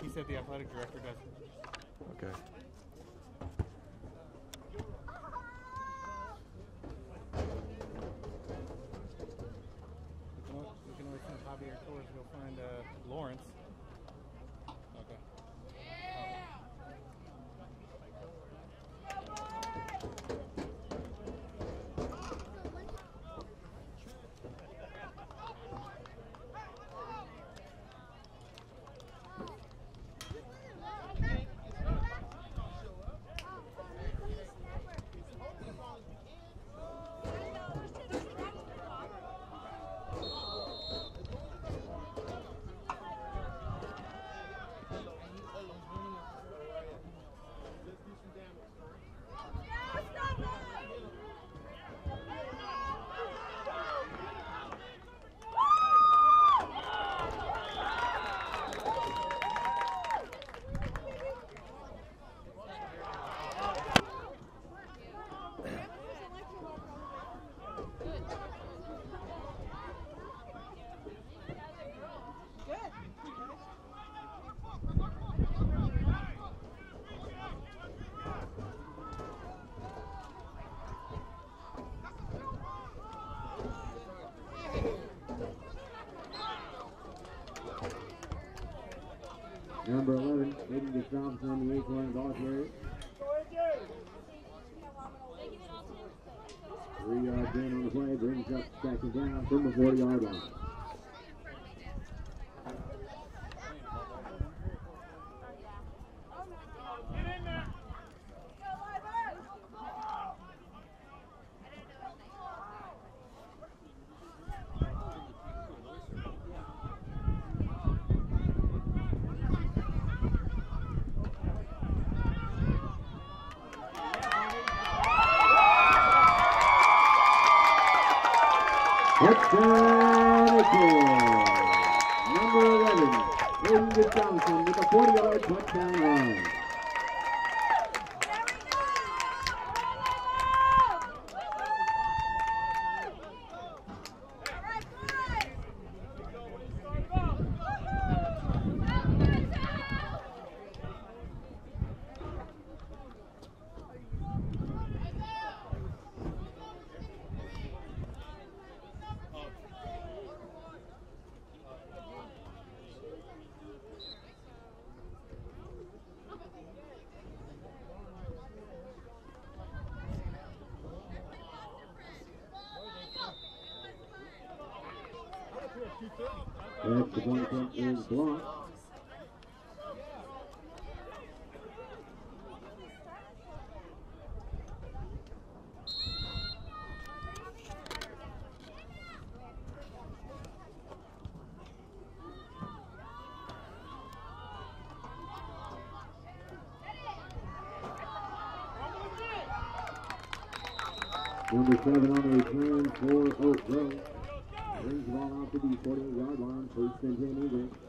He said the athletic director does. Okay. We can, al- we can always send Javier Torres to go find uh, Lawrence. Okay. Number 11, Aiden Gustafson, the eight-point ball carrier. Three yard gain on the play, brings up second down from the 40 yard line. Again. Number 11, Aiden Gustafson with a 40 yard touchdown run. That's the point attempt is blocked. Number seven on the return for Oak Grove. Brings the ball out to the 48 yard line. First and 10 Eagles.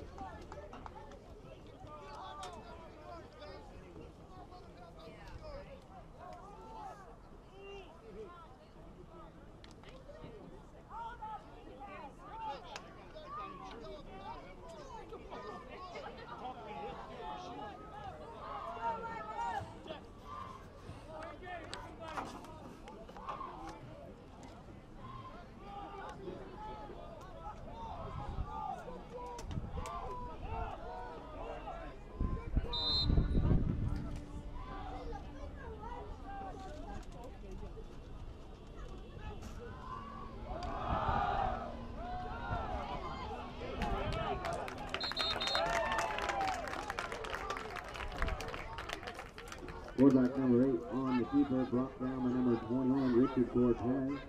Quarterback number eight on the keeper, brought down by number 21, Richard Cortez.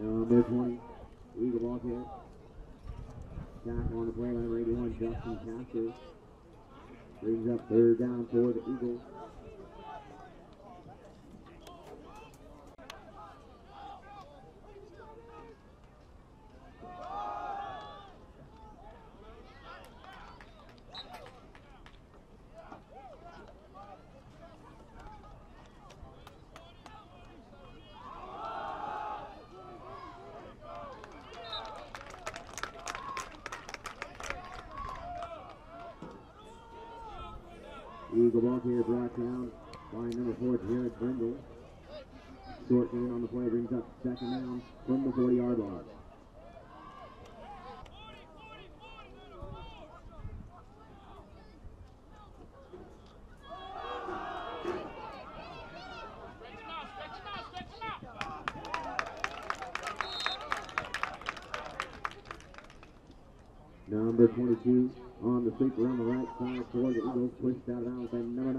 Number 20, Eagle ball here. Tackle on the play line, 81, Justin Castor. Brings up third down for the Eagles. Eagle ball carrier brought down number four, Jared Brindle. Short gain on the play brings up second down from the 40 yard line. Number 22 on the sweep around the right side for the Eagles. Pushed out of bounds by number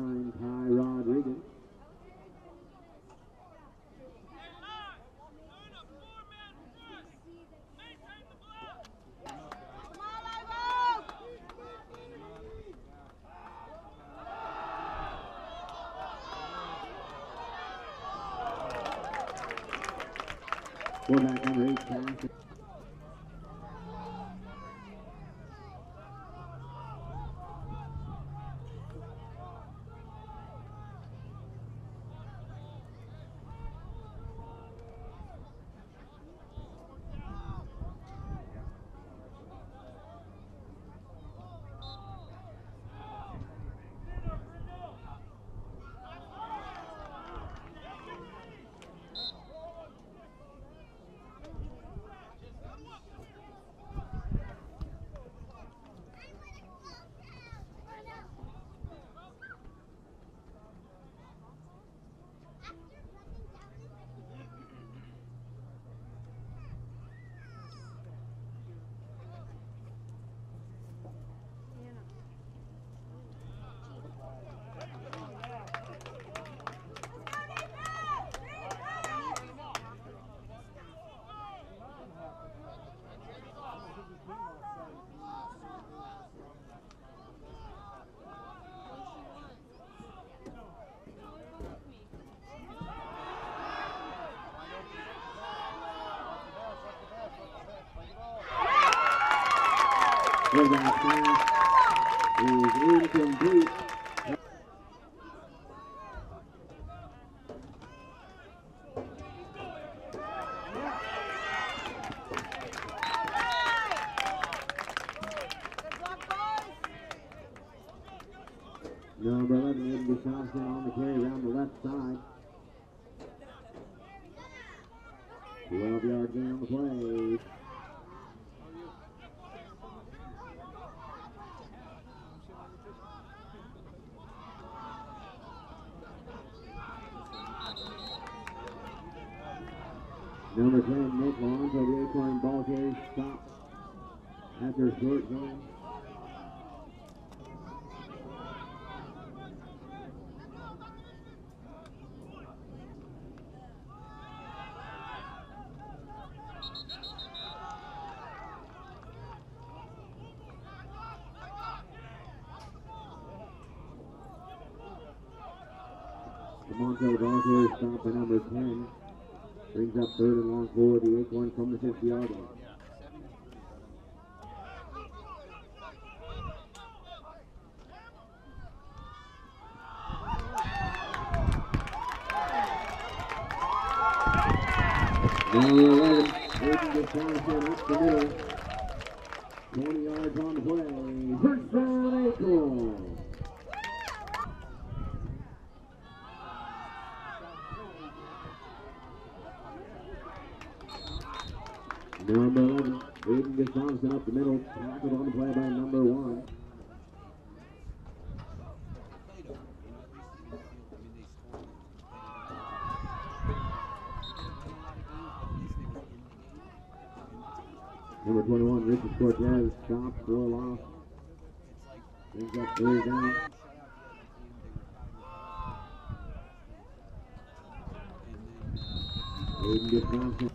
Quarterback pass is incomplete 11, Aiden Gustafson on the carry around the left side. 12 yard gain on the play. Number 10, Nick Alonso, the Acorn ball carrier, stopped after a short game. Lamonte ball carrier stopped by number 10. Brings up third and long for the Acorn from the 50 yard line. Number 11, Aiden Gustafson up the middle. 20 yards on the play. First down, Acorn. Number 11, Aiden Gustafson up the middle. Tackled on the play by number one. Number 21, Richard Cortez, for a loss. Brings up down. Aiden Gustafson.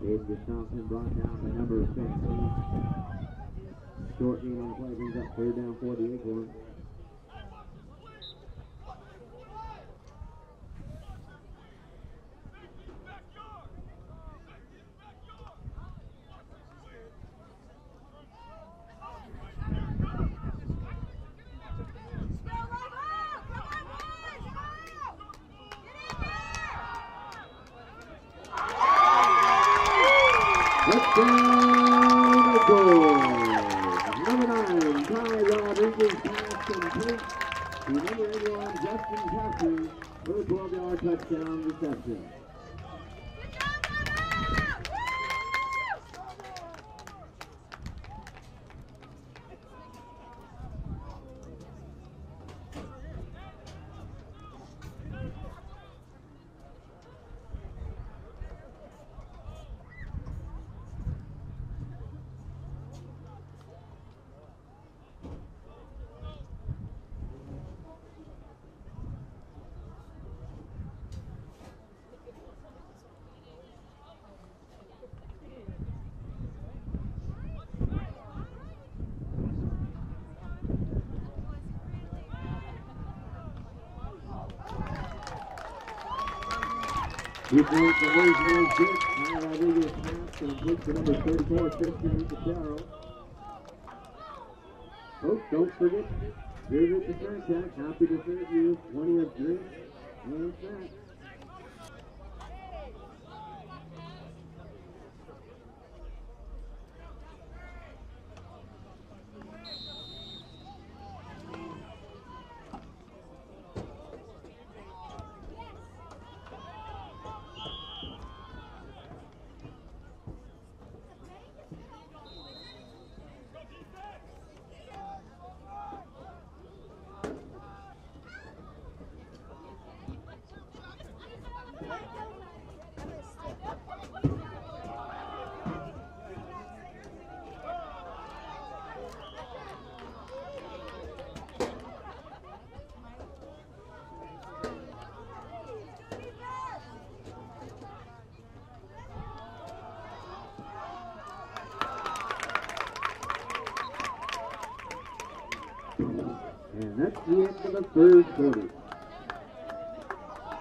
Dave Gustafson brought down by number 15. Short game on the play brings up third down for the Rosemary Dick. Ty Rodriguez number 34, Christian Cacharo. Folks, don't forget, visit the shack. Happy to serve you plenty of drinks and snacks. Third quarter.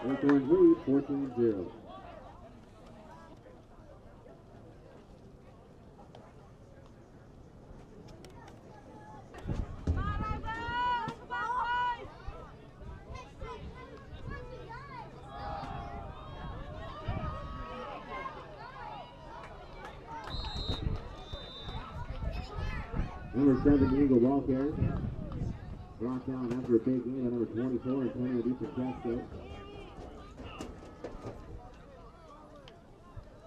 Hawthorne lead 14-0. Number seven, Eagle ball Brought down after a big game by number 24, Antonio DiFrancesco.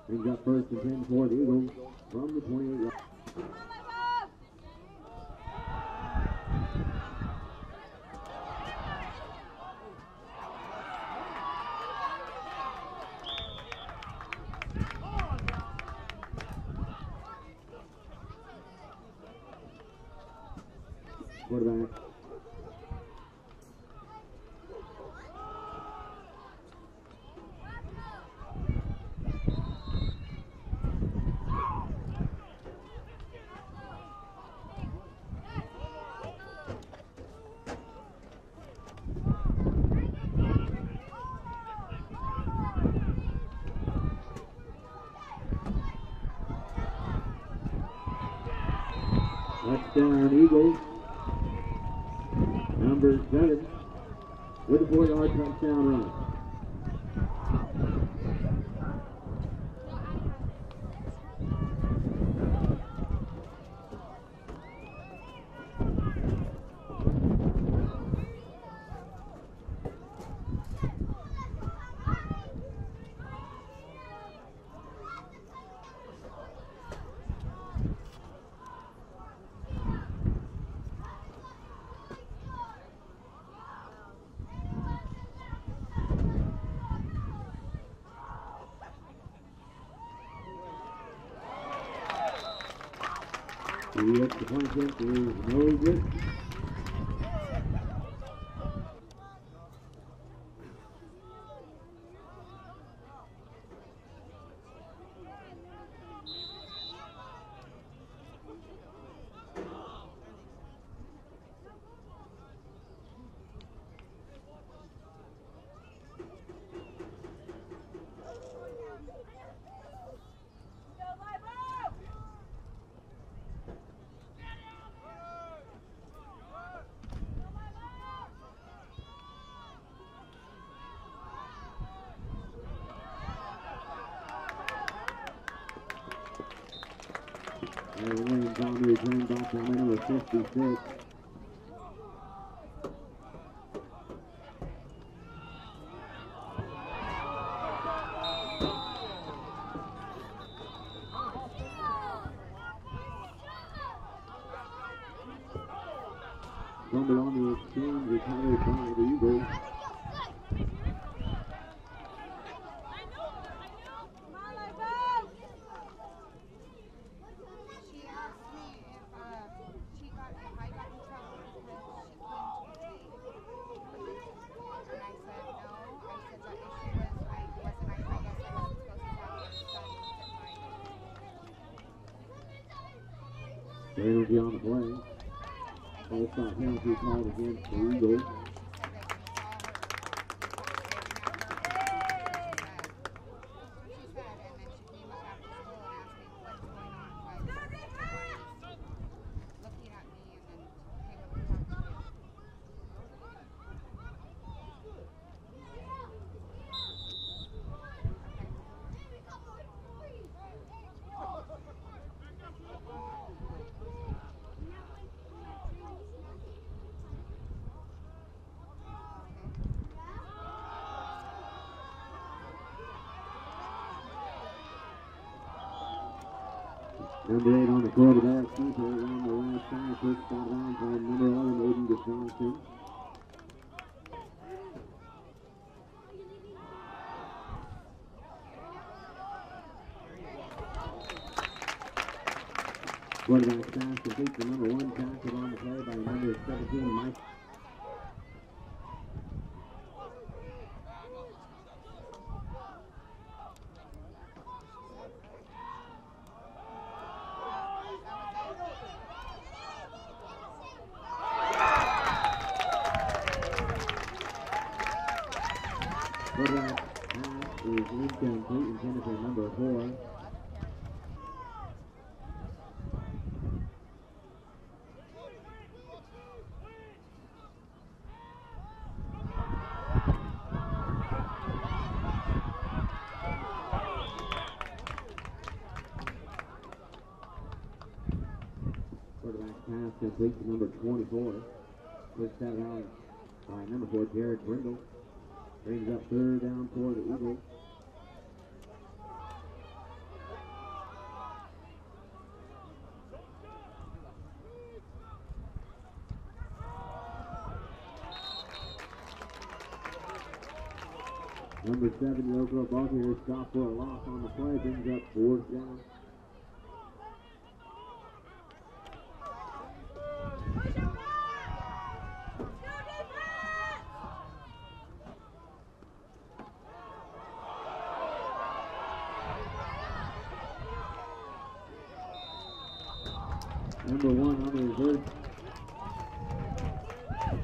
Brings up first and 10 for the Eagles from the 28 yard. Quarterback. Touchdown Eagles. Number seven with a four-yard touchdown run. The point is no good. And Williams on the return back down by number 56. Fumble on the exchange, recovered by the Eagles. She asked me if uh, she got if I got in trouble because she came to me. And I said no. I said the issue was I wasn't I, I guess I wasn't supposed to have her son sit by Penalty on the play. Full stop penalty called against the Eagles. said that he saw her staring at her. She said, she said, and then she came up after school and asked me what's going on, why why he's looking at me, and then came up and talked to me. Number eight on the quarterback keeper around the side, of by number 11, Aiden Gustafson. Quarterback pass completes the number one tackle on the play by number 17, Mike. Incomplete, intended for number four. Quarterback pass complete to number 24. Pushed that out by number four, Jared Brindle. Brings up third down for the Eagles. Number seven, Yoko Buccaneers stop for a loss on the play, brings up fourth down. Number one on the reverse,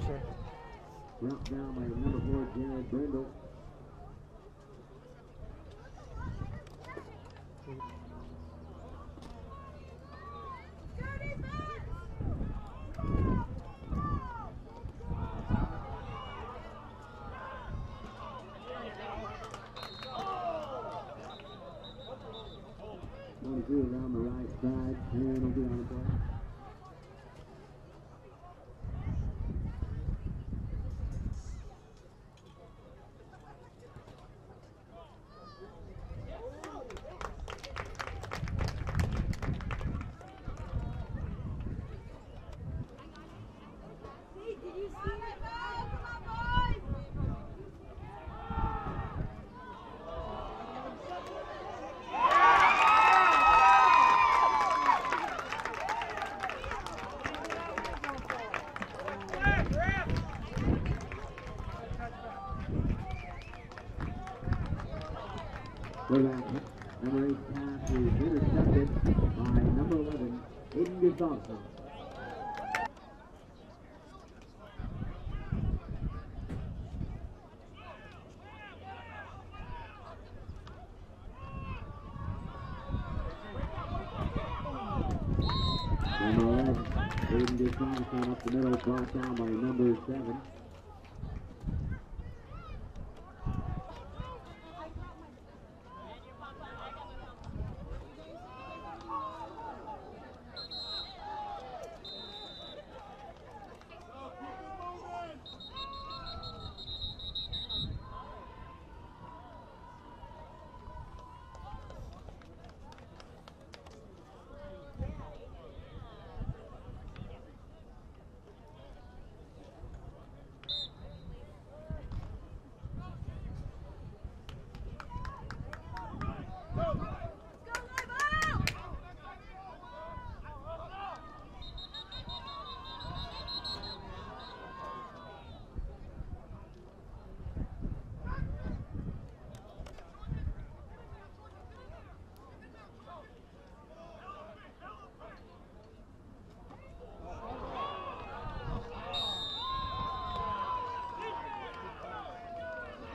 Sure. dropped down by number four, Jared Brindle. Twenty-two around the right side, penalty on the play. Quarterback, number eight pass is intercepted by number 11, Aiden Gustafson. Number 11, Aiden Gustafson up the middle, brought down by number 7.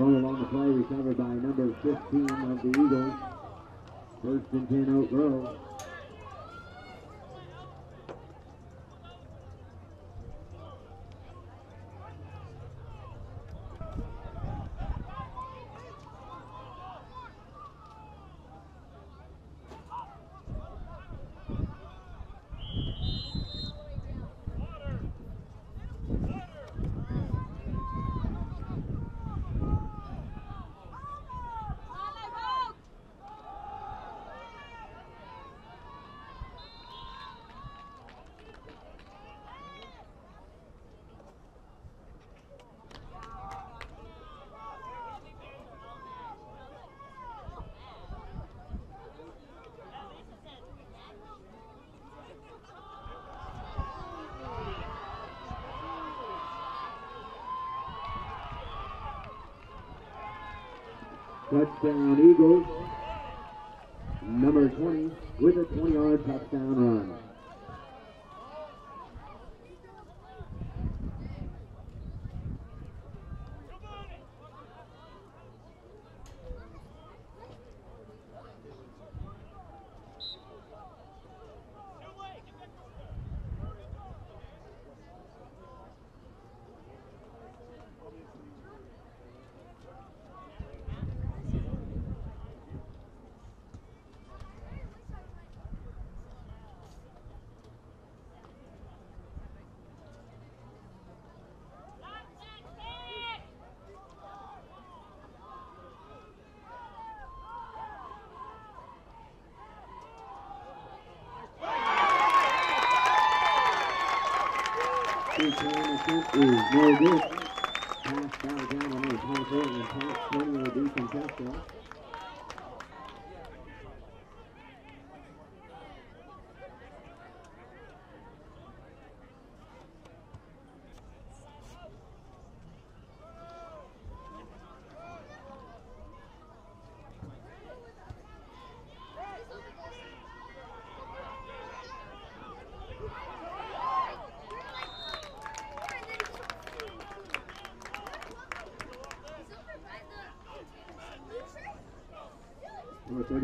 On the play, recovered by number 15 of the Eagles. First and 10 Oak Grove. Touchdown Eagles. Number 20 with a 20 yard touchdown run. Attempt is no good. Pass foul down on number 24 and top 20 will be contested.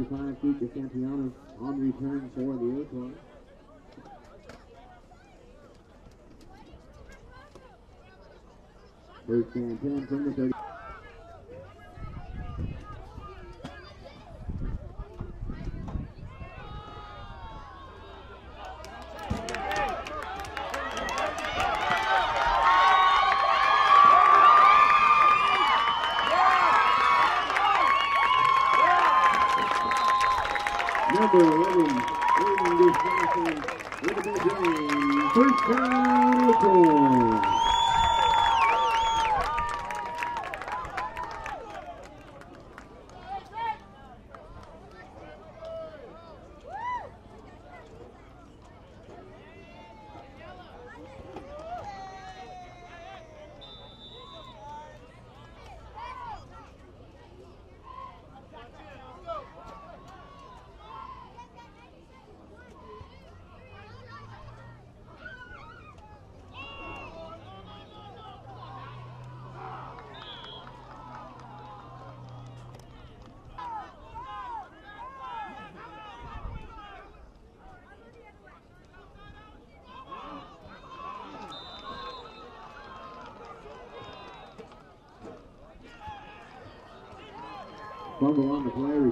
35, Keith Santianos on return for the Acorn. First and 10 from the 30. Number 11, leading this with a big game. First down, Acorn.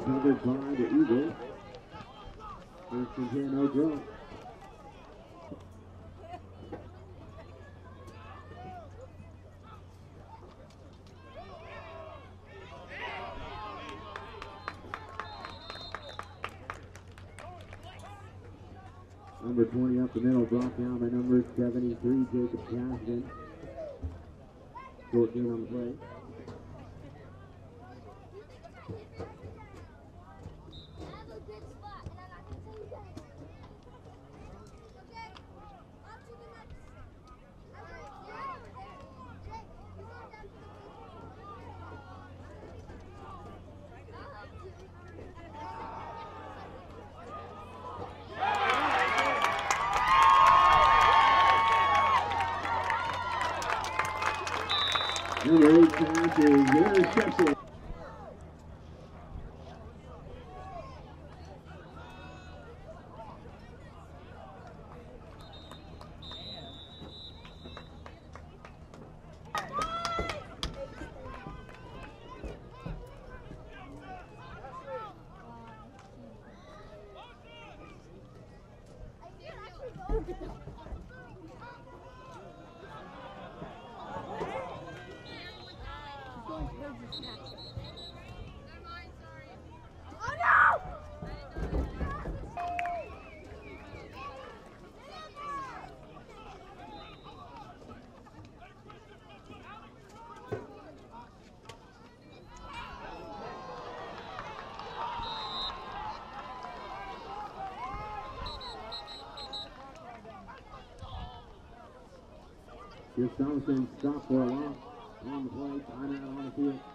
Recovered by the Eagles. First and 10, Oak Grove. He's going to towards his snatch. Just Johnson stopped for a while on the play. Timeout on the field.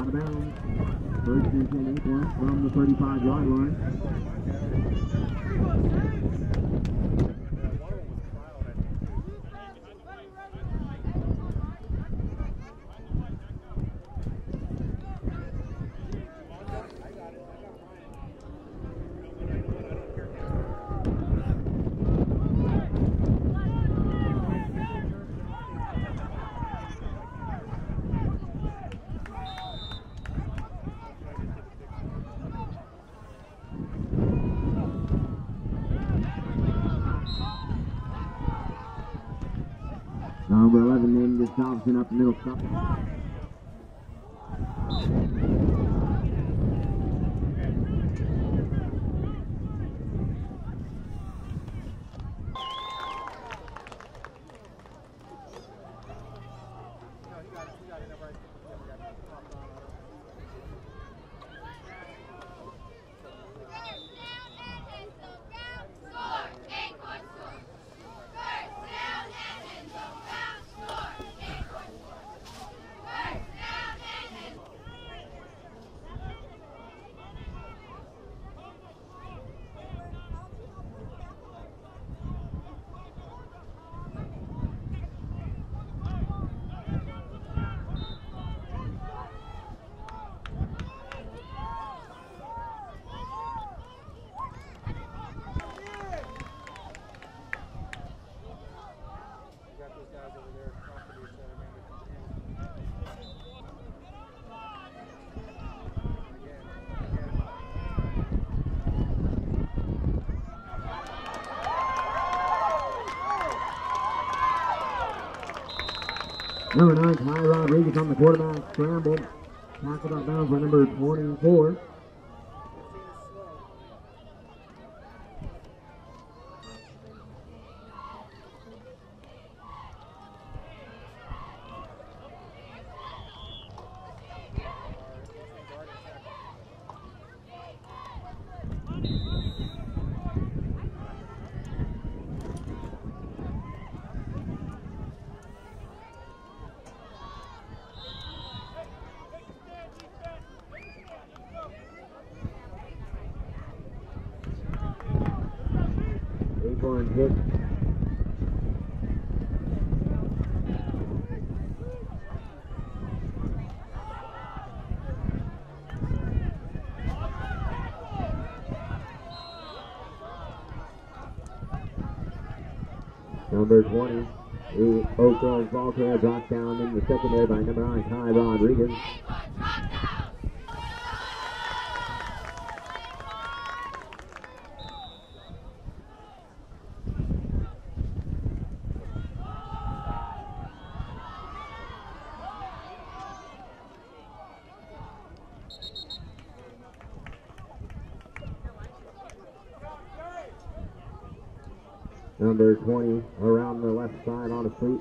out of bounds. First and 10, from the 35 yard line. Dobson up the middle. Stop. First down and end zone down. Score. Acorn score. First down and end zone down. Score. Acorn score. First down and end You got those guys over there off to the center, man. They're continuing. Again, again. Number 9, Ty Rodriguez on the quarterback. scramble. Tackled out bounds by number 24. Number 20, the Oak Grove carrier brought down in the secondary by number 9, Ty Rodriguez. Number 20 around the left side on a sweep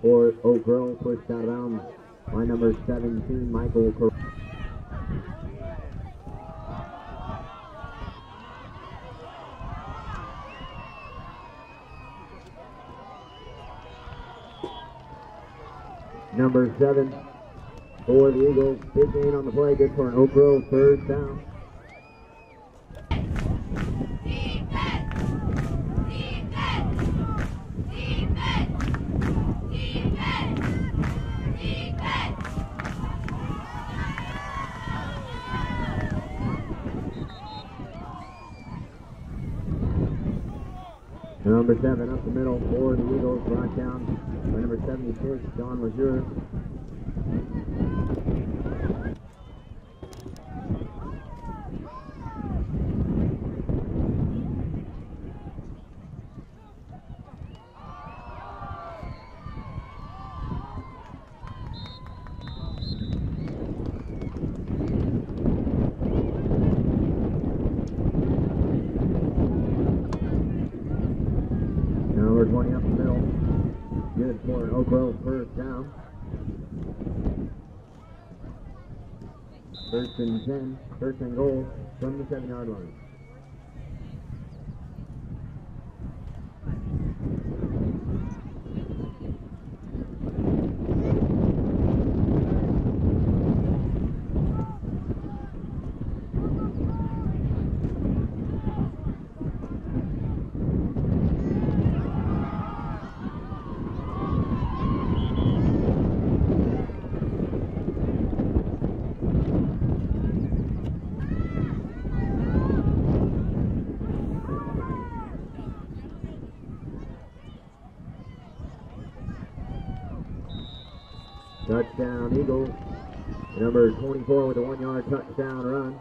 for Oak Grove, pushed out of bounds by number 17, Michael Number 7 for the Eagles, big gain on the play, good for an Oak Grove third down. Seven up the middle for the Eagles brought down by number 76, Don Lazure. First and 10, first and goal from the seven yard line. Touchdown Eagles. Number 24 with a one yard touchdown run.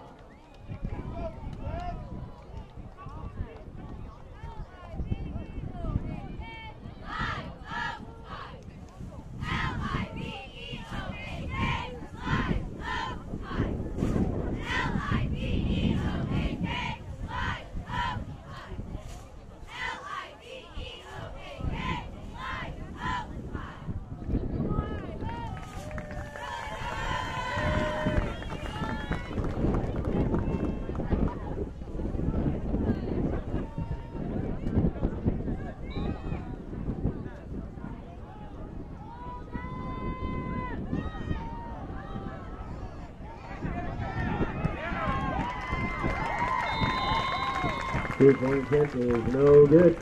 Attempt is no good.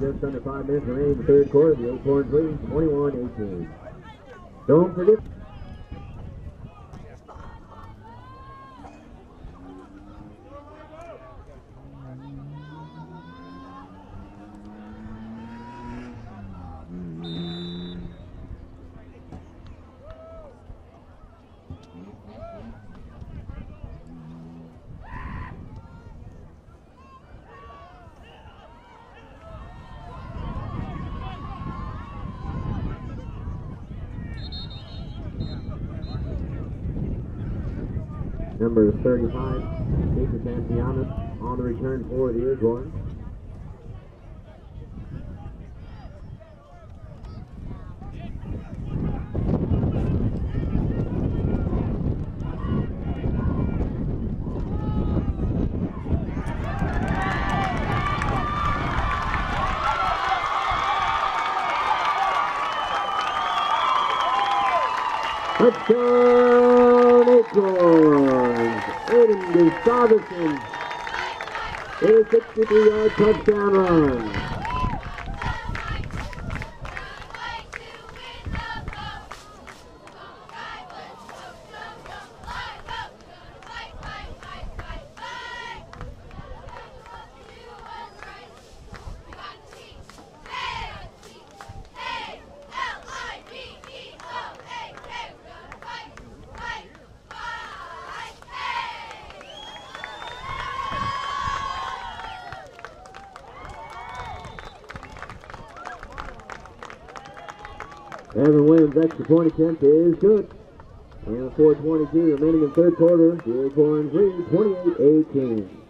Just under five minutes remaining in the third quarter. The Acorns lead 21-18. Don't forget. Number 35, Nathan Santianas on the return for the Acorns. Touchdown Acorns! Aiden Gustafson. A 63-yard touchdown run. Extra point attempt is good. And 4.22 remaining in third quarter. The Acorns lead 28-18.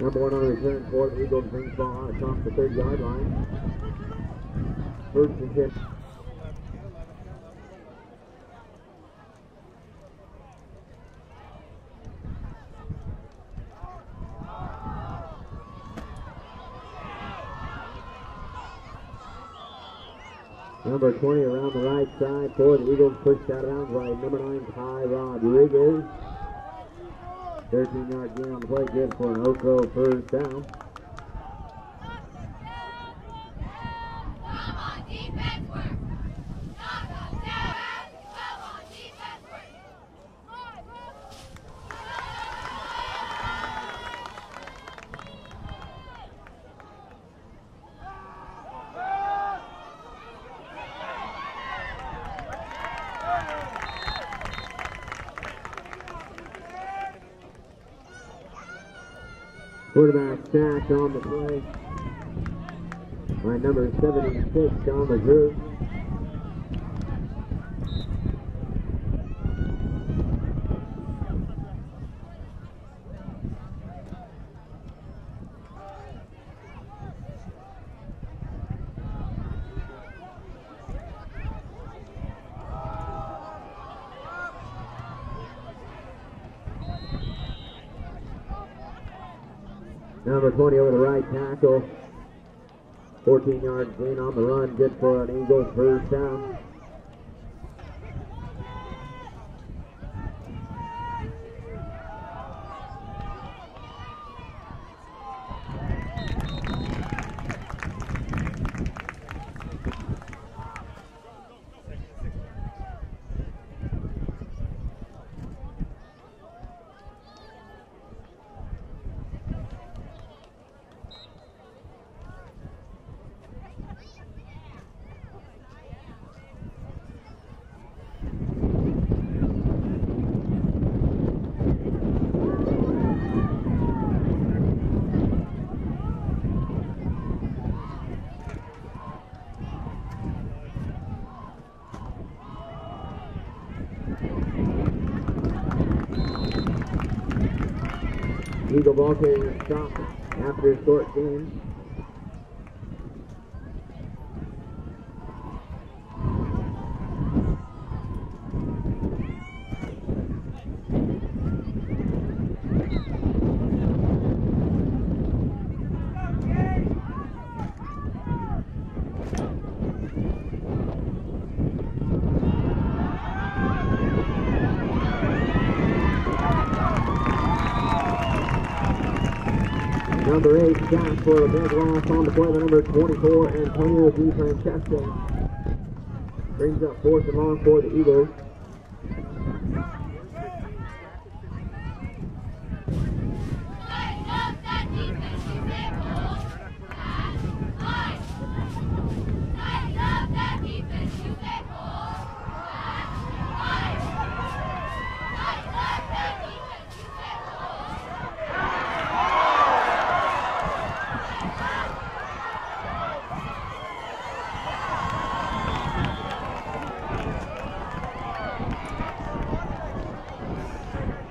Number one on the return for the Eagles brings ball out uh, across the 30 yard line. First and 10. Number 20 around the right side for the Eagles, pushed out of bounds by number 9, Ty Rodriguez. 13 yard gain on the play, good for an Oko first down. question de Dieu. Good for an Eagles first down. Eagle ball carrier stopped after a short game. Number eight, Jack for a big loss on the play by number 24, Antonio Di Francesco. Brings up fourth and long for the Eagles. Tighten up that defense, you say hold. Fast. Line. Tighten up that defense, you say hold. Fast. Line. Tighten up that defense, you say hold.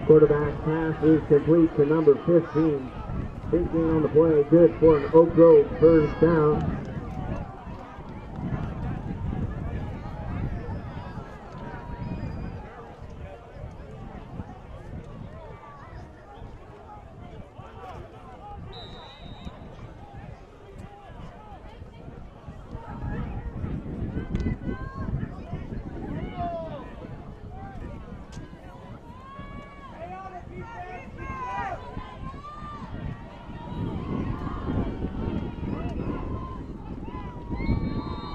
Quarterback pass is complete to number 15. Big gain on the play, good for an Oak Grove first down.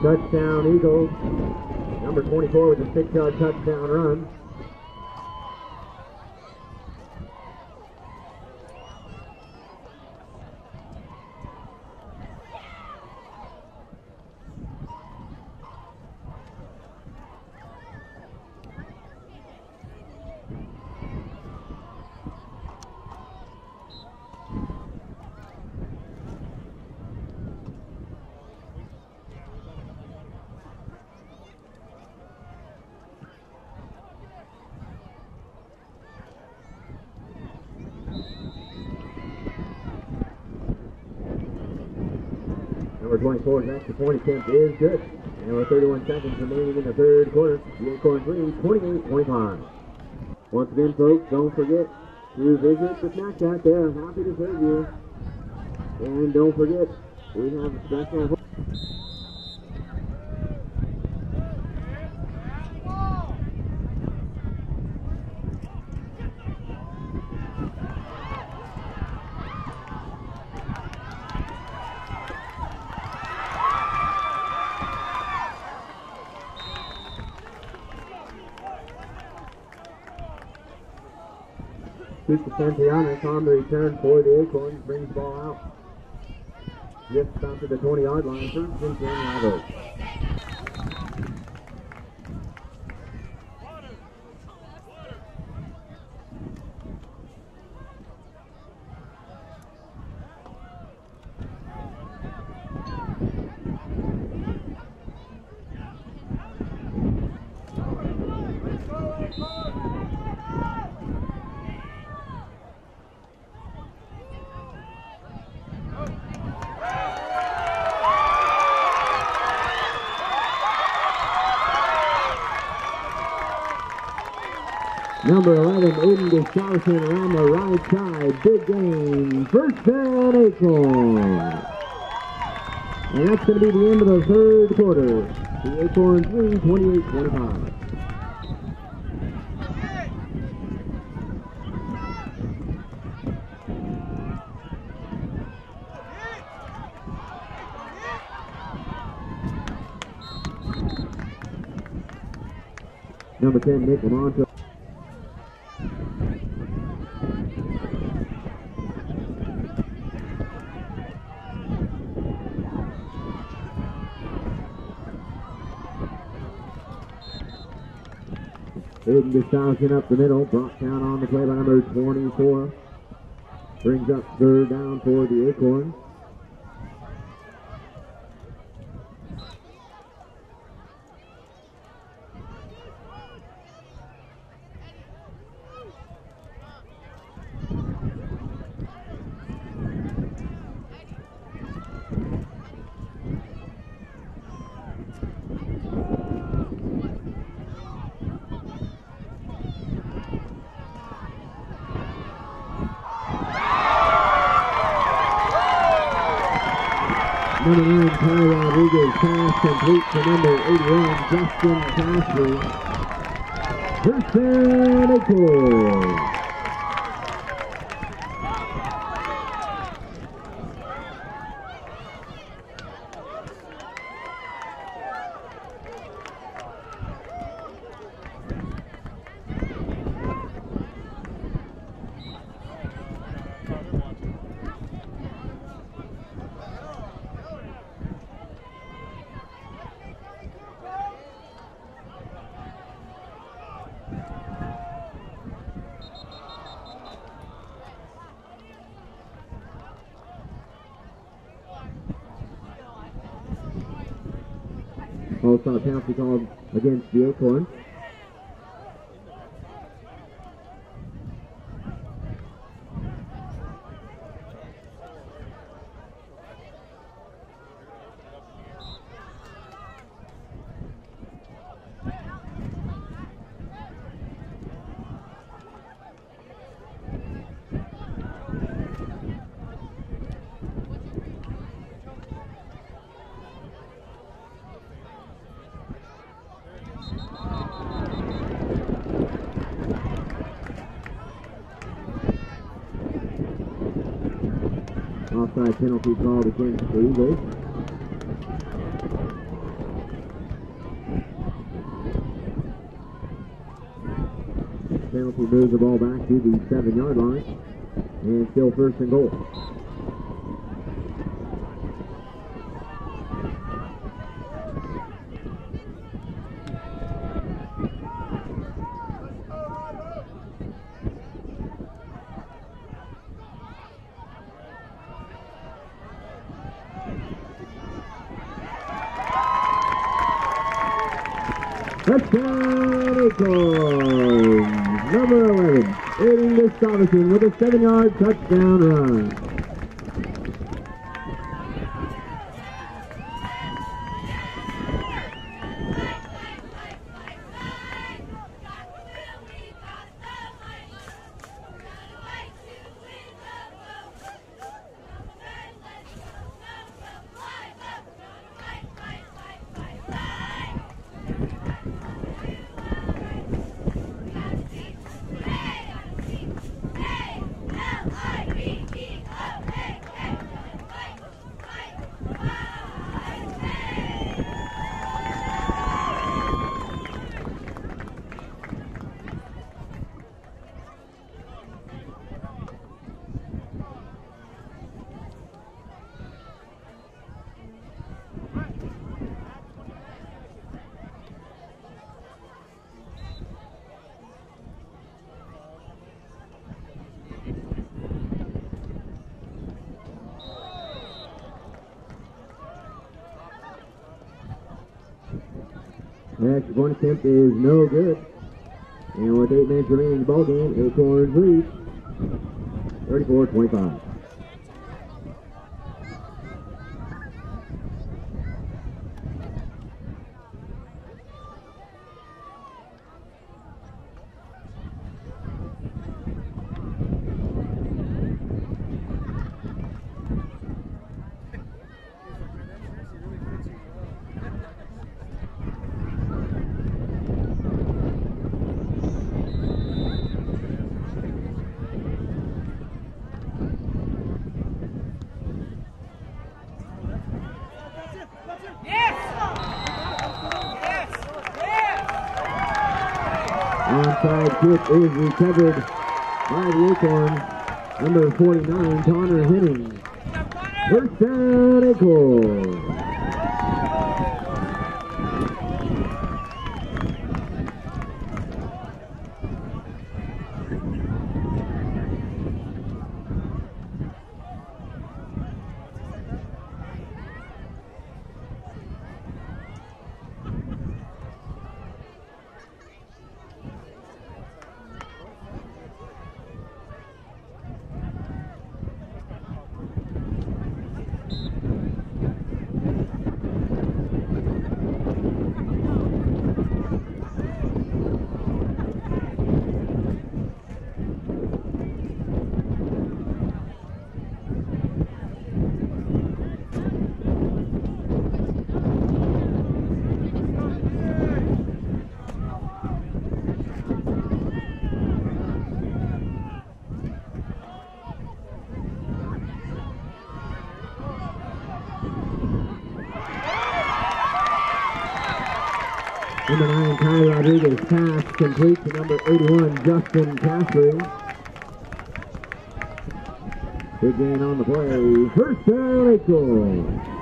Touchdown Eagles. Number 24 a six-yard touchdown run. Number 24's extra point attempt is good. And with 31 seconds remaining in the third quarter, the Acorn lead 28-25. Once again, folks, don't forget to visit the snack shack. They're happy to serve you. And don't forget, we have a special... Santianas on the return for the Acorns. Brings the ball out. Just about to the 20 yard line. First and 10 11, Aiden Gustafson around the right side. Big game. First down, Acorn. And that's going to be the end of the third quarter. The Acorns lead 28-25. Number 10, Nick Lamonto. Aiden Gustafson up the middle, brought down on the play by number 24. Brings up third down for the Acorns. Number nine, Ty Rodriguez, pass complete to number 81, Justin Castro. First down, Acorn. Also, a penalty called against the Acorn. Offside penalty called against the Eagles. Penalty moves the ball back to the seven yard line. And still first and goal. Touchdown Acorns! Number 11, Aiden A seven-yard touchdown run. The extra point attempt is no good. And with eight minutes remaining in the ball game, Acorns lead 34-25. Kick is recovered by the Acorns. Number 49, Connor Henning. First down, Acorns. Complete to number 81, Justin Caffrey. Big gain on the play. First down, Eagle.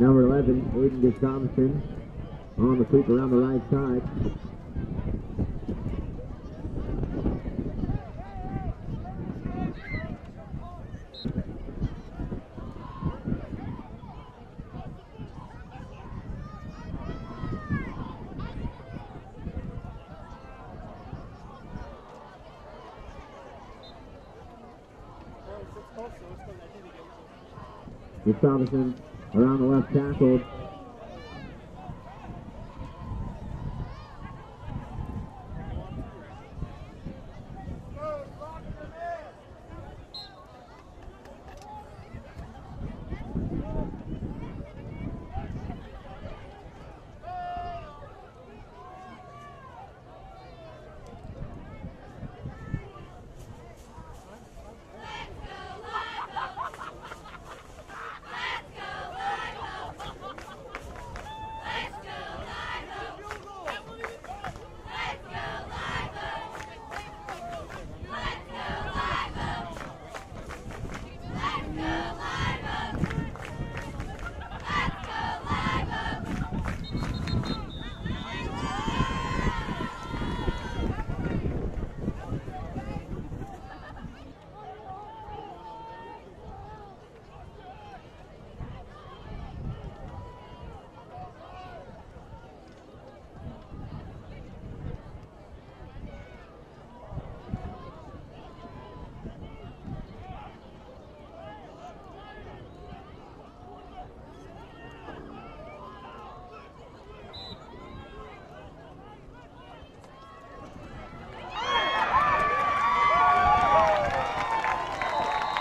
Number 11, Aiden Gustafson on the sweep around the right side. Gustafson around the left tackle.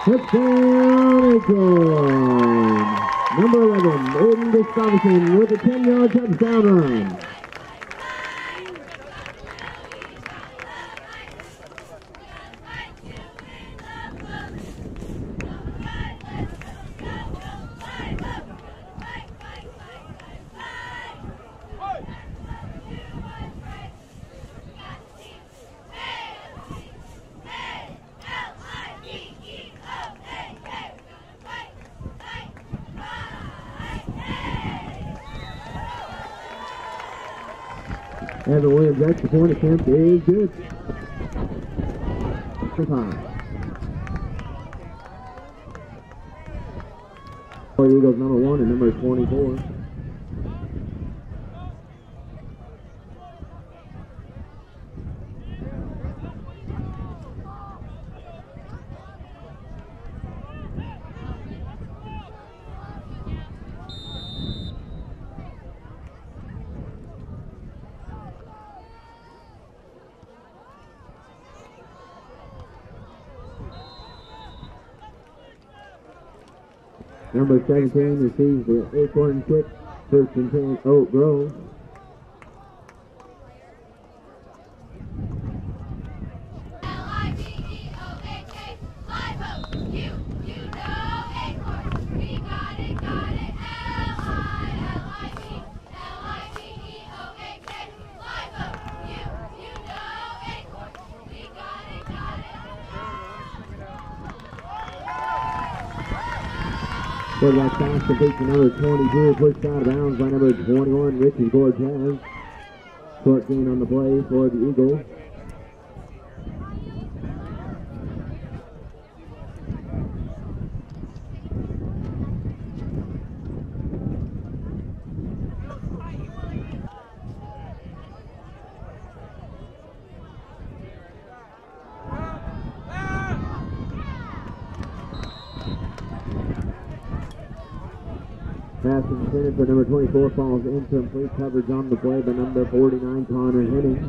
Touchdown, Acorn! Number 11, Aiden Gustafson with a 10-yard touchdown run. Williams extra point attempt is good. Eagles number one and number 24. Number 17 receives the acorn kick. And 10, Oak Grove. L-I-V-E-O-A-K, live oak. You, you know acorn. We got it, got it. L-I-L-I-V, L-I-V-E-O-A-K, live oak. You, you know acorn. We got it, got it. Quarterback pass complete to number 22, pushed out of bounds by number 21, Richie Gorgev. Short gain on the play for the Eagles. Pass intended for number 24 falls incomplete. Coverage on the play by number 49, Connor Henning.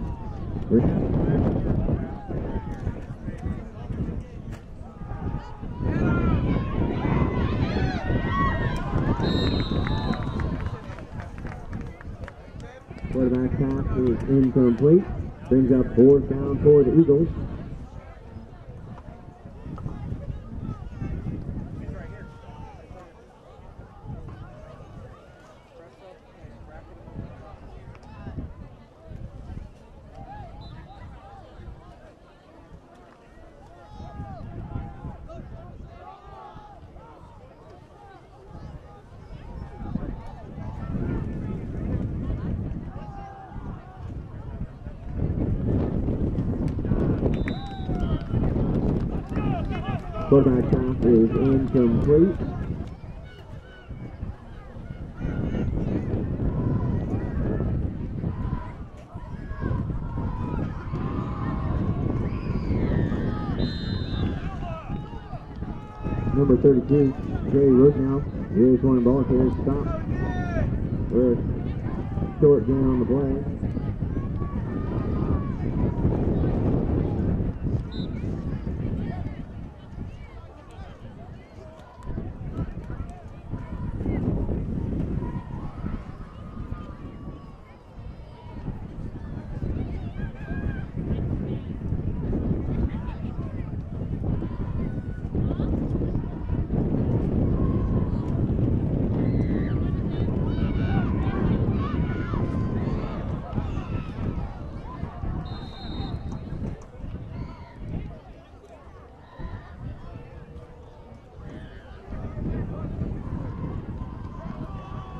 Quarterback pass is incomplete. Brings up fourth down for the Eagles. Quarterback pass is incomplete. Number 32, Jerry Rosenau. Jerry's one ball here. Stop. With short gain on the play.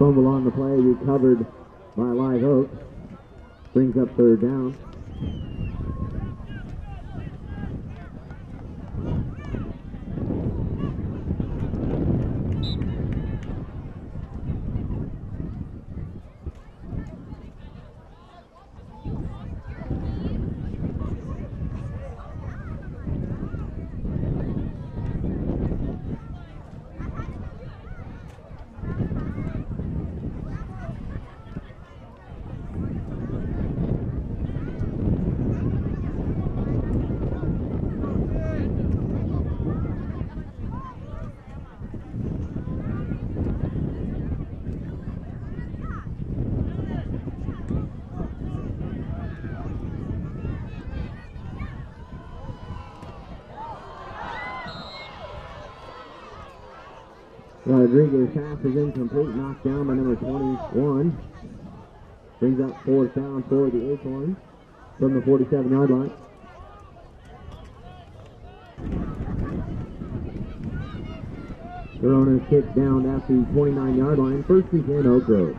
Fumble on the play, recovered by Live Oak. Brings up third down. Rodriguez pass is incomplete, knocked down by number 21. Brings up fourth down for the Acorns from the 47 yard line. Corona's kick down at the 29 yard line. First and 10, Oak Grove.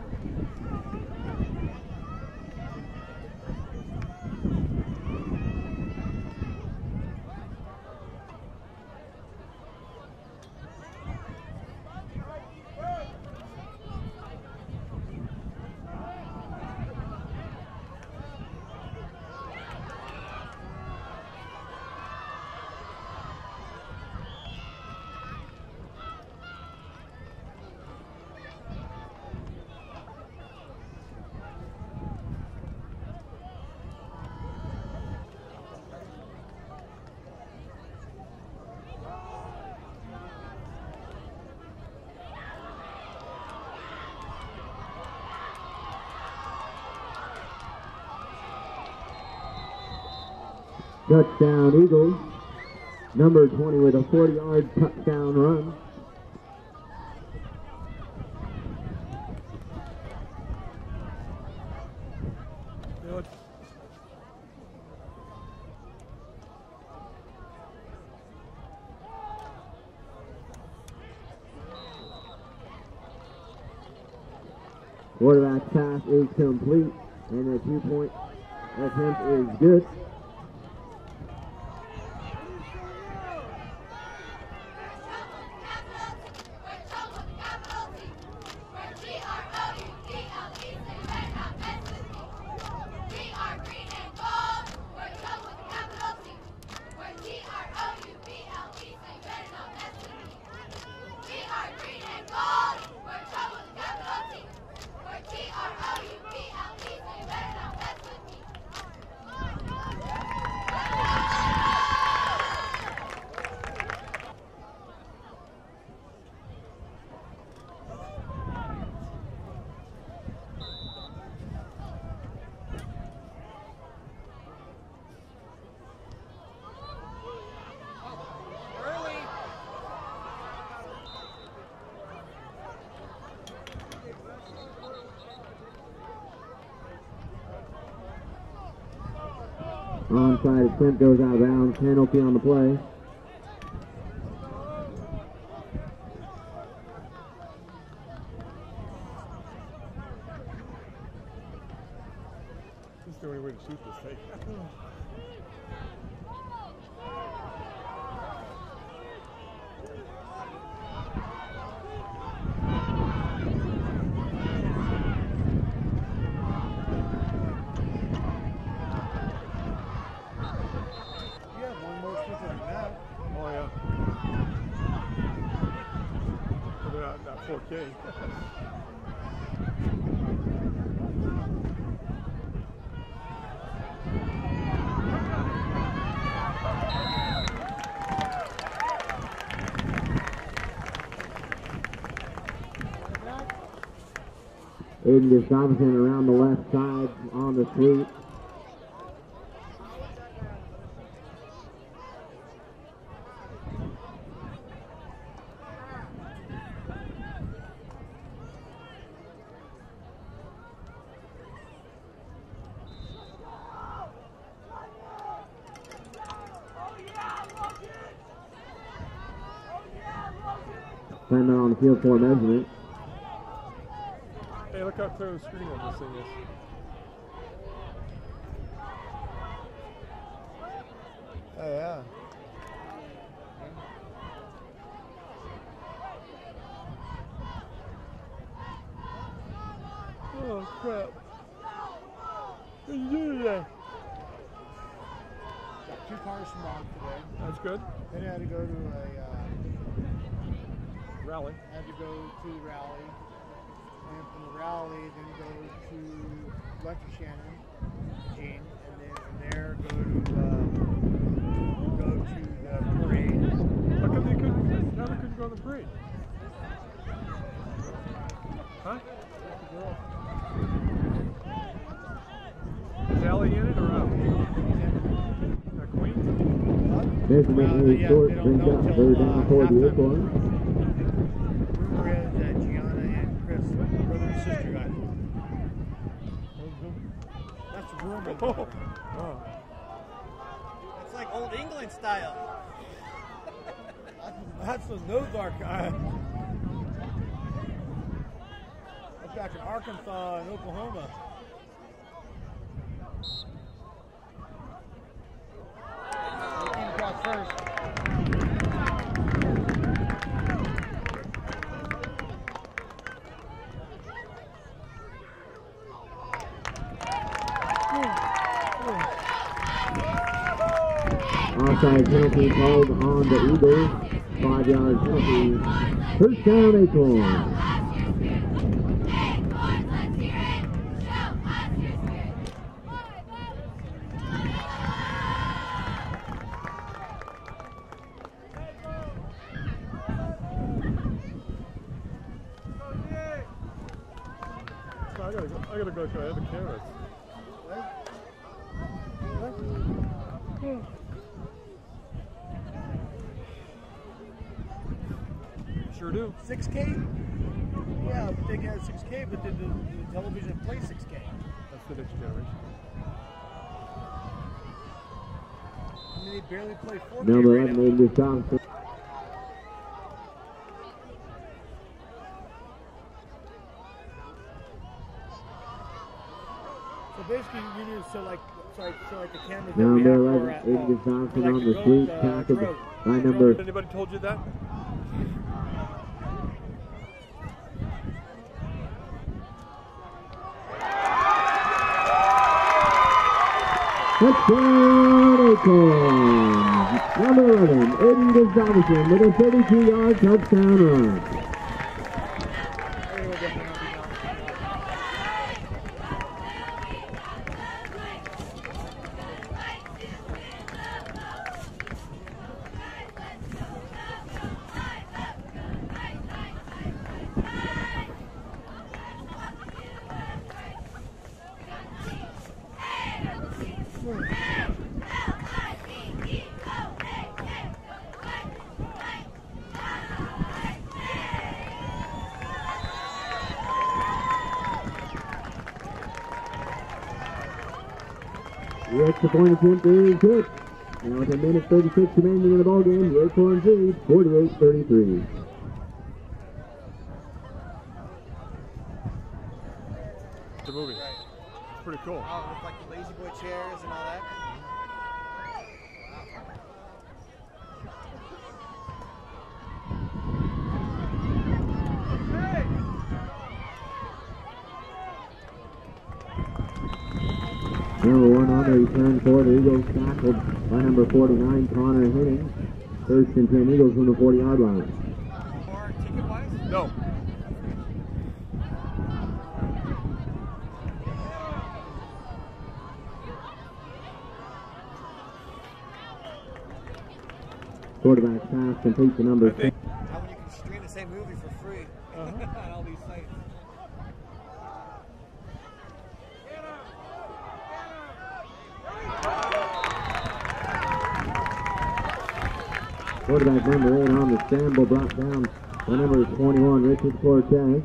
Touchdown Eagles. Number 20 with a 40 yard touchdown run. Quarterback pass is complete, and the two point attempt is good. Aiden Gustafson around the left side on the sweep. Timeout on the field for measurement. Hey, look how clear the screen on this thing is. Oh yeah. Oh crap. What you doing today? Got two cars from Ron today. That's good. Then I had to go to a uh, Rally. had to go to the rally, and from the rally then go to Lecture Shannon, Gene, and then from there go to uh, go to the parade. How come they couldn't? How they couldn't go on the parade? Huh? Is Allie in it or out? That Queen? Measurement Well, is yeah, short, they don't brings know up till, third uh, down toward the halftime. acorn. Rumor is that Gianna and Chris, brother and sister, got it. That's the rumor. Oh. oh. It's like old England style. That's the Nozark guy. Uh, That's back in Arkansas and Oklahoma. They came across first. Offside penalty called on the Eagles. Five yard penalty. First down, Acorn. I gotta go do. 6K? Yeah, they got 6K, but then the, the television plays 6K. That's the next generation. I mean, they barely play 4K Number right 11, now. Aiden Gustafson. So basically, you need so like so like, so like the cameras that we Number have 11, for, uh, Aiden for Gustafson like on the the goat, sweep. Tackled throw. by number Anybody told you that? Touchdown, Acorn. Number 11, Aiden Gustafson with a 32 yard touchdown run. Attempt is good. Now with a minute 36 remaining in the ball game, the Acorns lead 48-33. The movie. It's pretty cool. Oh, with like the lazy boy chairs and all that. Number one on the return for the Eagles, tackled by number 49, Connor Henning. First and 10 Eagles from the 40 yard line. Or ticket wise? No. Quarterback pass complete to number. How when you can stream the same movie for free Uh-huh. on all these sites. Quarterback number 8 on the scramble brought down number 21, Richard Cortez.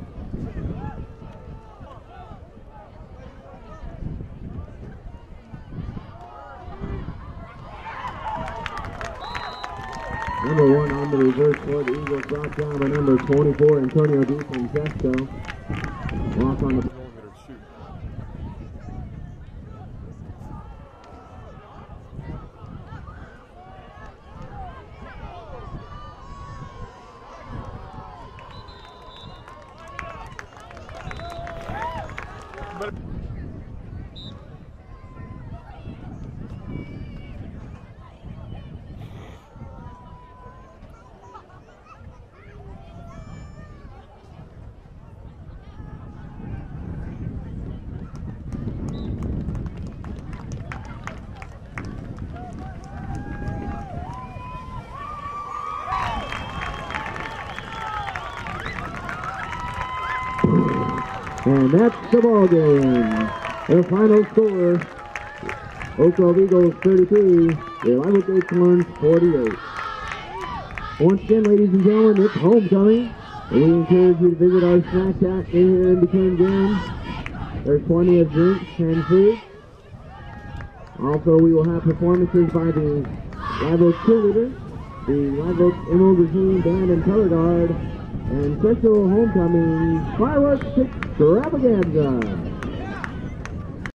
Number one on the reverse for the Eagles, brought down number 24, Antonio DiFrancesco. Off on the And that's the ball game. The final score: Oak Grove Eagles 33, the Oak Acorns 48. Once again, ladies and gentlemen, it's homecoming. We encourage you to visit our snack shack in here in between games. There's plenty of drinks and food. Also, we will have performances by the Live Oak cheerleaders, the Live Oak Emerald Regime Band and Color Guard, and special homecoming fireworks extravaganza.